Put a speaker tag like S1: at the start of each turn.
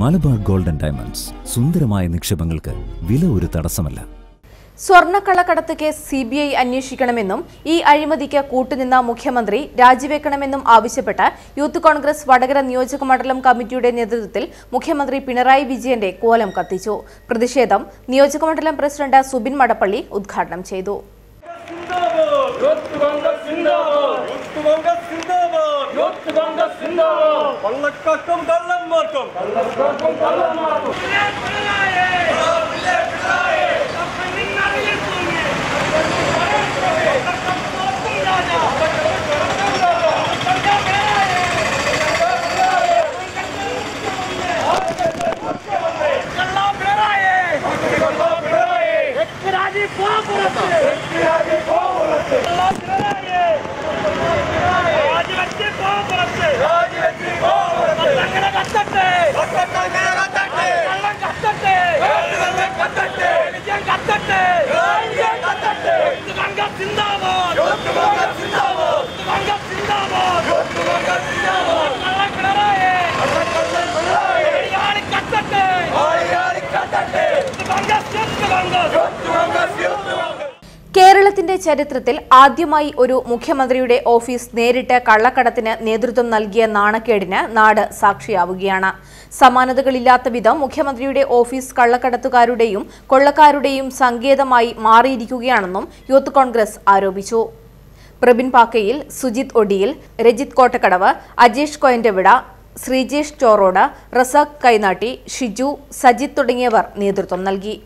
S1: Malabar golden diamonds സുന്ദരമായ നിക്ഷേപങ്ങൾക്ക് വില ഒരു തടസ്സമല്ല.
S2: സ്വർണക്കള്ളക്കടത്ത് കേസ് സി ബി ഐ അന്വേഷിക്കണമെന്നും ഈ അഴിമതിക്ക് കൂട്ടുനിന്ന മുഖ്യമന്ത്രി രാജിവെക്കണമെന്നും ആവശ്യപ്പെട്ട് യൂത്ത് കോൺഗ്രസ് വടകര നിയോജക മണ്ഡലം കമ്മിറ്റിയുടെ നേതൃത്വത്തിൽ മുഖ്യമന്ത്രി പിണറായി വിജയന്റെ കോലം കത്തിച്ചു. പ്രതിഷേധം നിയോജക മണ്ഡലം പ്രസിഡന്റ് സുബിൻ മടപ്പള്ളി ഉദ്ഘാടനം ചെയ്തു.
S3: கள்ளக்காக்கும் கள்ளம் மாற்றம் கள்ளக்காக்கும் கள்ளம் மாற்றம் Papo, Papo, Papo, Papo, Papo, よくもがついた
S2: കേരളത്തിന്റെ ചരിത്രത്തിൽ ആദ്യമായി ഒരു മുഖ്യമന്ത്രിയുടെ ഓഫീസ് നേരിട്ട് കള്ളക്കടത്തിന് നേതൃത്വം നൽകിയ നാണക്കേടിന് നാട് സാക്ഷിയാവുകയാണ്. സമാനതകളില്ലാത്ത വിധം മുഖ്യമന്ത്രിയുടെ ഓഫീസ് കള്ളക്കടത്തുകാരുടെയും കൊള്ളക്കാരുടെയും സങ്കേതമായി മാറിയിരിക്കുകയാണെന്നും യൂത്ത് കോൺഗ്രസ് ആരോപിച്ചു. പ്രബിൻ പാക്കയിൽ സുജിത് ഒടിയിൽ രജിത് കോട്ടക്കടവ് അജേഷ് കോയന്റവിട ശ്രീജേഷ് ചോറോട് റസാഖ് കൈനാട്ടി ഷിജു സജിത് തുടങ്ങിയവർ നേതൃത്വം നൽകി.